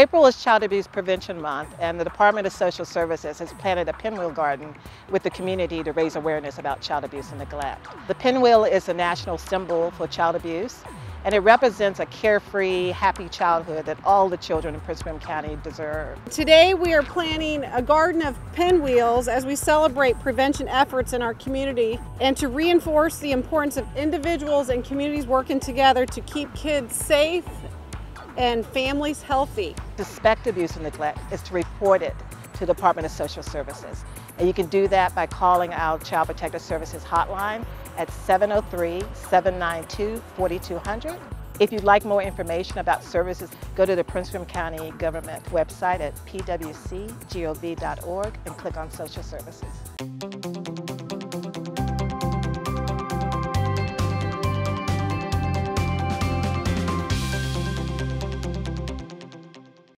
April is Child Abuse Prevention Month and the Department of Social Services has planted a pinwheel garden with the community to raise awareness about child abuse and neglect. The pinwheel is a national symbol for child abuse and it represents a carefree, happy childhood that all the children in Prince William County deserve. Today we are planting a garden of pinwheels as we celebrate prevention efforts in our community and to reinforce the importance of individuals and communities working together to keep kids safe and families healthy. Suspect abuse and neglect is to report it to the Department of Social Services. And you can do that by calling our Child Protective Services hotline at 703-792-4200. If you'd like more information about services, go to the Prince William County government website at pwcgov.org and click on social services.